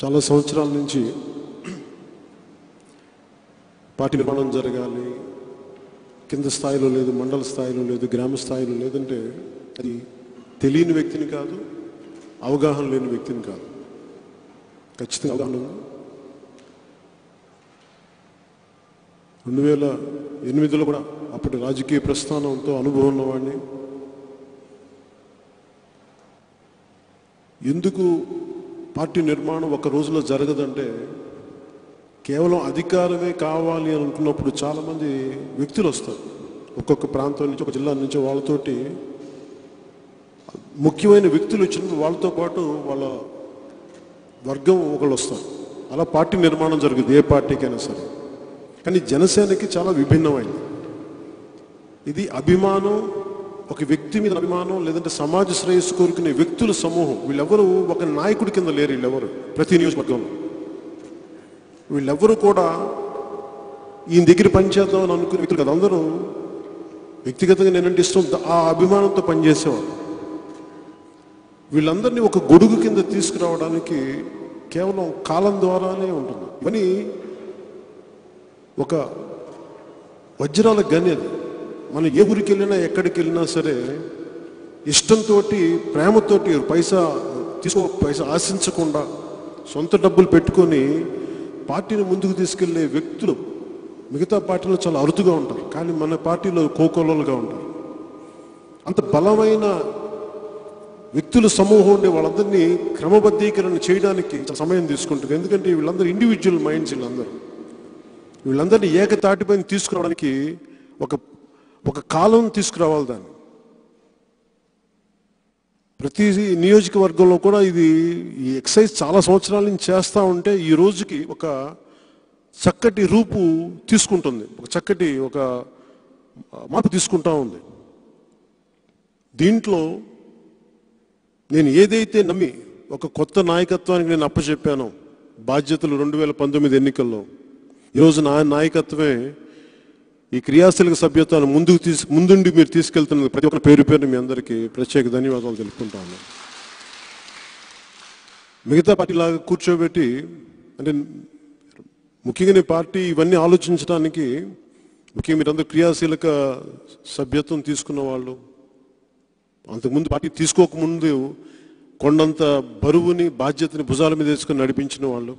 చాలా సంవత్సరాల నుంచి పార్టీ నిర్మాణం జరగాలి కింద స్థాయిలో లేదు మండల స్థాయిలో లేదు గ్రామ స్థాయిలో లేదంటే అది తెలియని వ్యక్తిని కాదు అవగాహన లేని వ్యక్తిని కాదు. ఖచ్చితంగా అవగాహన రెండు వేల ఎనిమిదిలో కూడా అప్పటి రాజకీయ ప్రస్థానంతో అనుభవం ఉన్నవాడిని. ఎందుకు పార్టీ నిర్మాణం ఒక రోజులో జరగదంటే కేవలం అధికారమే కావాలి అని అనుకున్నప్పుడు చాలామంది వ్యక్తులు వస్తారు. ఒక్కొక్క ప్రాంతం నుంచి ఒక జిల్లా నుంచి వాళ్ళతోటి ముఖ్యమైన వ్యక్తులు వచ్చినప్పుడు వాళ్ళతో పాటు వాళ్ళ వర్గం ఒకళ్ళు వస్తారు. అలా పార్టీ నిర్మాణం జరుగుతుంది ఏ పార్టీకైనా సరే. కానీ జనసేనకి చాలా విభిన్నమైంది ఇది అభిమానం ఒక వ్యక్తి మీద అభిమానం లేదంటే సమాజ శ్రేయస్సు కోరుకునే వ్యక్తుల సమూహం. వీళ్ళెవరు ఒక నాయకుడి కింద లేరు వీళ్ళెవరు? ప్రతి నియోజకవర్గంలో. వీళ్ళెవరు కూడా ఈయన దగ్గర పనిచేద్దాం అని అనుకునే వ్యక్తులు కదా. అందరూ వ్యక్తిగతంగా నేనంటే ఇష్టం ఆ అభిమానంతో పనిచేసేవారు. వీళ్ళందరినీ ఒక గొడుగు కింద తీసుకురావడానికి కేవలం కాలం ద్వారానే ఉంటుంది. కానీ ఒక వజ్రాల గని అది. మనం ఏ ఊరికి వెళ్ళినా ఎక్కడికి వెళ్ళినా సరే ఇష్టంతో ప్రేమతోటి పైసా తీసుకో పైసా ఆశించకుండా సొంత డబ్బులు పెట్టుకొని పార్టీని ముందుకు తీసుకెళ్ళే వ్యక్తులు మిగతా పార్టీలో చాలా అరుదుగా ఉంటారు. కానీ మన పార్టీలో కోకోలలుగా ఉంటారు. అంత బలమైన వ్యక్తుల సమూహం ఉండే వాళ్ళందరినీ క్రమబద్ధీకరణ చేయడానికి సమయం తీసుకుంటుంది. ఎందుకంటే వీళ్ళందరూ ఇండివిజువల్ మైండ్స్ వీళ్ళందరూ. వీళ్ళందరినీ ఏకతాటిపైన తీసుకురావడానికి ఒక ఒక కాలం తీసుకురావాలి దాన్ని. ప్రతి నియోజకవర్గంలో కూడా ఇది ఈ ఎక్సైజ్ చాలా సంవత్సరాల నుంచి చేస్తూ ఉంటే ఈ రోజుకి ఒక చక్కటి రూపు తీసుకుంటుంది. ఒక చక్కటి ఒక మార్పు తీసుకుంటా ఉంది. దీంట్లో నేను ఏదైతే నమ్మి ఒక కొత్త నాయకత్వానికి నేను అప్పచెప్పానో బాధ్యతలు రెండు వేల పంతొమ్మిది ఎన్నికల్లో ఈరోజు నా నాయకత్వమే ఈ క్రియాశీలక సభ్యత్వాన్ని ముందుకు తీసు ముందుండి మీరు తీసుకెళ్తున్న ప్రతి ఒక్క పేరు పేరు మీ అందరికీ ప్రత్యేక ధన్యవాదాలు తెలుపుకుంటాను మిగతా పార్టీలాగా కూర్చోబెట్టి అంటే ముఖ్యంగా నీ పార్టీ ఇవన్నీ ఆలోచించడానికి ముఖ్యంగా మీరందరూ క్రియాశీలక సభ్యత్వం తీసుకున్న వాళ్ళు అంతకుముందు పార్టీ తీసుకోకముందు కొండంత బరువుని బాధ్యతని భుజాల మీద వేసుకొని నడిపించిన వాళ్ళు.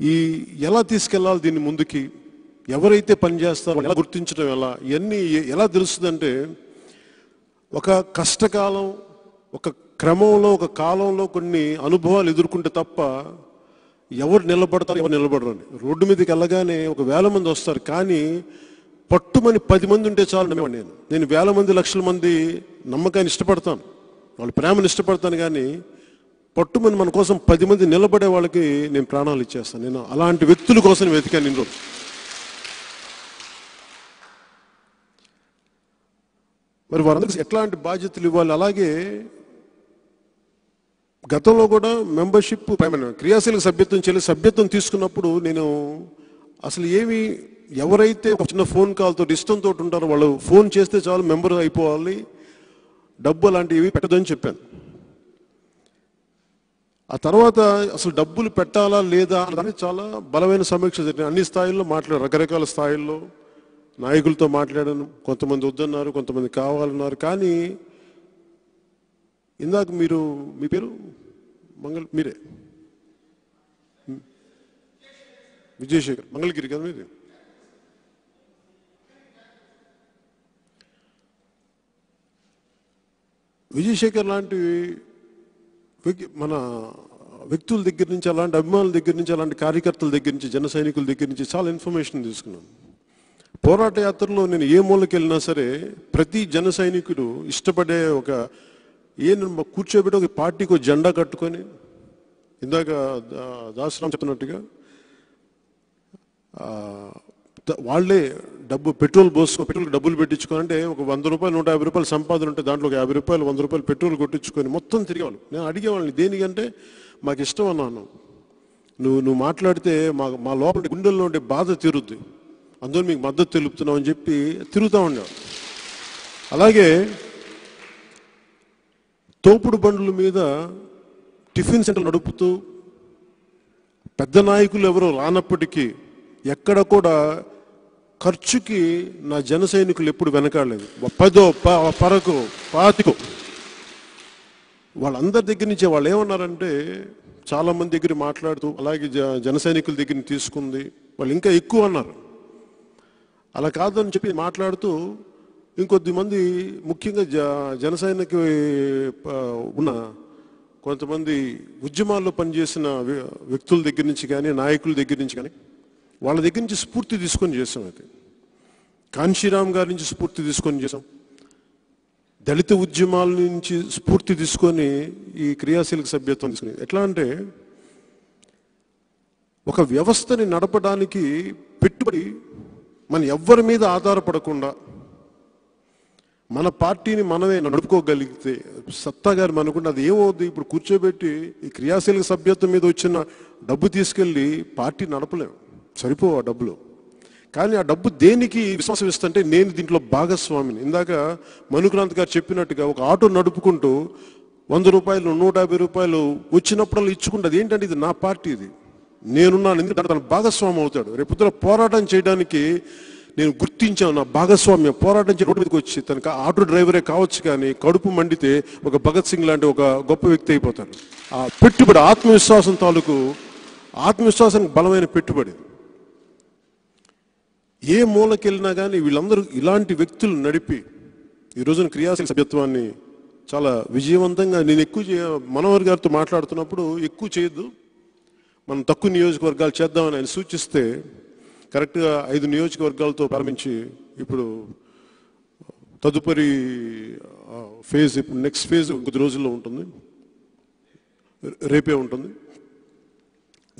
ఈ ఎలా తీసుకెళ్ళాలి దీన్ని ముందుకి? ఎవరైతే పనిచేస్తారో ఎలా గుర్తించడం ఎలా ఇవన్నీ ఎలా తెలుస్తుందంటే ఒక కష్టకాలం ఒక క్రమంలో ఒక కాలంలో కొన్ని అనుభవాలు ఎదుర్కొంటే తప్ప ఎవరు నిలబడతారు ఎవరు నిలబడరు అని. రోడ్డు మీదకి వెళ్ళగానే ఒక వేల మంది వస్తారు కానీ పట్టుమని పది మంది ఉంటే చాలు నేను. నేను వేల మంది లక్షల మంది నమ్మకాన్ని ఇష్టపడతాను. వాళ్ళ ప్రేమను ఇష్టపడతాను కానీ పట్టుమని మన కోసం పది మంది నిలబడే వాళ్ళకి నేను ప్రాణాలు ఇచ్చేస్తాను. నేను అలాంటి వ్యక్తుల కోసం వెతికాను నేను మరి వారందరికి ఎట్లాంటి బాధ్యతలు ఇవ్వాలి? అలాగే గతంలో కూడా మెంబర్షిప్ క్రియాశీలక సభ్యత్వం చెల్లి సభ్యత్వం తీసుకున్నప్పుడు నేను అసలు ఏమి ఎవరైతే ఒక చిన్న ఫోన్ కాల్తో ఇష్టంతో ఉంటారో వాళ్ళు ఫోన్ చేస్తే చాలు మెంబర్ అయిపోవాలి. డబ్బు అలాంటివి పెట్టదని చెప్పాను. ఆ తర్వాత అసలు డబ్బులు పెట్టాలా లేదా అనేది చాలా బలమైన సమీక్ష జరిగింది. అన్ని స్థాయిల్లో మాట్లాడారు రకరకాల స్థాయిల్లో. నాయకులతో మాట్లాడాను. కొంతమంది వద్దన్నారు కొంతమంది కావాలన్నారు. కానీ ఇందాక మీరు మీ పేరు? మంగళ మీరే? విజయశేఖర్. మంగళగిరి కదా మీది? విజయశేఖర్ లాంటి మన వ్యక్తుల దగ్గర నుంచి అలాంటి అభిమానుల దగ్గర నుంచి అలాంటి కార్యకర్తల దగ్గర నుంచి జన సైనికుల దగ్గర నుంచి చాలా ఇన్ఫర్మేషన్ తీసుకున్నాను. పోరాట యాత్రలో నేను ఏ మూలకి వెళ్ళినా సరే ప్రతి జన సైనికుడు ఇష్టపడే ఒక ఏ కూర్చోబెట్టి ఒక పార్టీకి ఒక జెండా కట్టుకొని ఇందాక దా- దాసరాం చెప్పినట్టుగా వాళ్ళే డబ్బు పెట్రోల్ పోసుకో పెట్రోల్ డబ్బులు పెట్టించుకొని అంటే ఒక వంద రూపాయలు నూట యాభై రూపాయలు సంపాదన ఉంటే దాంట్లో ఒక యాభై రూపాయలు వంద రూపాయలు పెట్రోల్ కొట్టించుకొని మొత్తం తిరిగేవాళ్ళు. నేను అడిగేవాళ్ళని దేనికంటే మాకు ఇష్టం అన్నాను. నువ్వు నువ్వు మాట్లాడితే మా మా లోపల గుండెల్లో ఉండే బాధ తీరుద్ది. అందులో మీకు మద్దతు తెలుపుతున్నామని అని చెప్పి తిరుగుతూ ఉన్నాడు అలాగే తోపుడు బండ్ల మీద టిఫిన్ సెంటర్ నడుపుతూ పెద్ద నాయకులు ఎవరు రానప్పటికీ ఎక్కడ కూడా ఖర్చుకి నా జన సైనికులు ఎప్పుడు వెనకాడలేదు. పదో పరకు పాతికో. వాళ్ళందరి దగ్గర నుంచి వాళ్ళు ఏమన్నారంటే చాలామంది దగ్గర మాట్లాడుతూ అలాగే జ- జన సైనికుల దగ్గర తీసుకుంది. వాళ్ళు ఇంకా ఎక్కువ అన్నారు. అలా కాదని చెప్పి మాట్లాడుతూ ఇంకొద్ది మంది ముఖ్యంగా జ జనసేనకి ఉన్న కొంతమంది ఉద్యమాల్లో పనిచేసిన వ్య- వ్యక్తుల దగ్గర నుంచి కానీ నాయకుల దగ్గర నుంచి కానీ వాళ్ళ దగ్గర నుంచి స్ఫూర్తి తీసుకొని చేసాం అయితే. కాంశీరామ్ గారి నుంచి స్ఫూర్తి తీసుకొని చేసాం. దళిత ఉద్యమాల నుంచి స్ఫూర్తి తీసుకొని ఈ క్రియాశీలక సభ్యత్వం తీసుకుని. ఎట్లా అంటే ఒక వ్యవస్థని నడపడానికి పెట్టుబడి మన ఎవ్వరి మీద ఆధారపడకుండా మన పార్టీని మనమే నడుపుకోగలిగితే సత్తా గారు మనకుండా అది ఏమవుద్ది? ఇప్పుడు కూర్చోబెట్టి ఈ క్రియాశీలక సభ్యత్వం మీద వచ్చిన డబ్బు తీసుకెళ్ళి పార్టీ నడపలేం సరిపోవు ఆ డబ్బులు. కానీ ఆ డబ్బు దేనికి విశ్వాసం ఇస్తుంటే నేను దీంట్లో భాగస్వామిని. ఇందాక మనుక్రాంత్ గారు చెప్పినట్టుగా ఒక ఆటో నడుపుకుంటూ వంద రూపాయలు నూట యాభై రూపాయలు వచ్చినప్పుడల్లా ఇచ్చుకుంటుంది ఏంటంటే ఇది నా పార్టీ ఇది. నేనున్నాను ఎందుకంటే తన భాగస్వామి అవుతాడు. రేపు పోరాటం చేయడానికి నేను గుర్తించాను నా భాగస్వామ్యం. పోరాటం చేసి రోడ్డు మీదకి వచ్చి తనకు ఆటో డ్రైవరే కావచ్చు కానీ కడుపు మండితే ఒక భగత్ సింగ్ లాంటి ఒక గొప్ప వ్యక్తి అయిపోతాడు. ఆ పెట్టుబడి ఆత్మవిశ్వాసం తాలూకు ఆత్మవిశ్వాసానికి బలమైన పెట్టుబడి. ఏ మూలకెళ్ళినా కానీ వీళ్ళందరూ ఇలాంటి వ్యక్తులు నడిపి ఈ రోజున క్రియాశీల సభ్యత్వాన్ని చాలా విజయవంతంగా నేను ఎక్కువ చేయ మనోహర్ గారితో మాట్లాడుతున్నప్పుడు ఎక్కువ చేయొద్దు. మనం తక్కువ నియోజకవర్గాలు చేద్దామని ఆయన సూచిస్తే కరెక్ట్గా ఐదు నియోజకవర్గాలతో ప్రారంభించి ఇప్పుడు తదుపరి ఫేజ్ ఇప్పుడు నెక్స్ట్ ఫేజ్ కొద్ది రోజుల్లో ఉంటుంది. రేపే ఉంటుంది.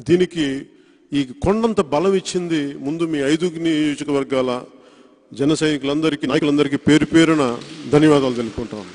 దీనికి ఈ కొండంత బలం ఇచ్చింది ముందు మీ ఐదు నియోజకవర్గాల జన సైనికులందరికీ నాయకులందరికీ పేరు పేరున ధన్యవాదాలు తెలుపుకుంటాను